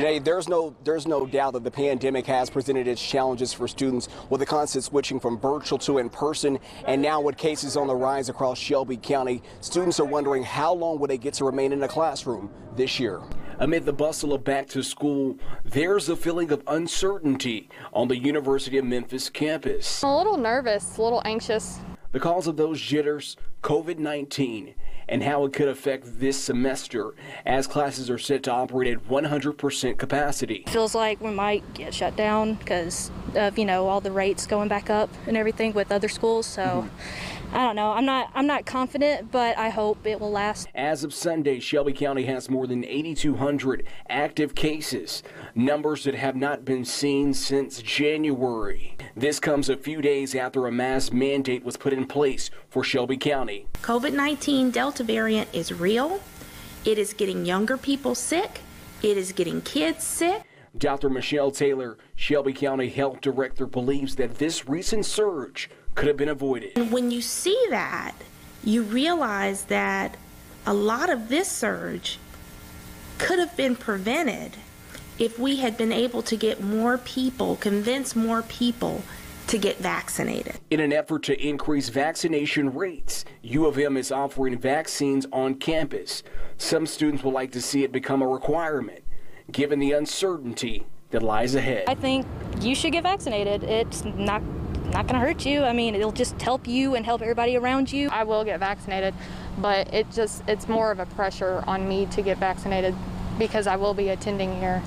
Today, there's no there's no doubt that the pandemic has presented its challenges for students with the constant switching from virtual to in person and now with cases on the rise across Shelby County students are wondering how long will they get to remain in the classroom this year? Amid the bustle of back to school there's a feeling of uncertainty on the University of Memphis campus. I'm a little nervous a little anxious. The cause of those jitters COVID-19 and how it could affect this semester as classes are set to operate at 100% capacity. Feels like we might get shut down because of, you know, all the rates going back up and everything with other schools. So mm-hmm. I don't know. I'm not I'm not confident, but I hope it will last. As of Sunday, Shelby County has more than 8200 active cases, numbers that have not been seen since January. This comes a few days after a mask mandate was put in place for Shelby County. COVID-19 Delta variant is real. It is getting younger people sick. It is getting kids sick. Dr. Michelle Taylor, Shelby County Health Director, believes that this recent surge could have been avoided. And when you see that, you realize that a lot of this surge could have been prevented if we had been able to get more people, convince more people to get vaccinated. In an effort to increase vaccination rates, U of M is offering vaccines on campus. Some students would like to see it become a requirement, given the uncertainty that lies ahead. I think you should get vaccinated. It's not not going to hurt you. I mean, it'll just help you and help everybody around you. I will get vaccinated, but it just it's more of a pressure on me to get vaccinated because I will be attending here.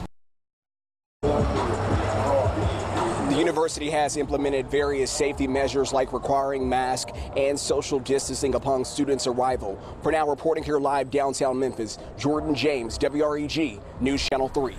University has implemented various safety measures like requiring masks and social distancing upon students' arrival. For now, reporting here live downtown Memphis, Jordan James, WREG, News Channel 3.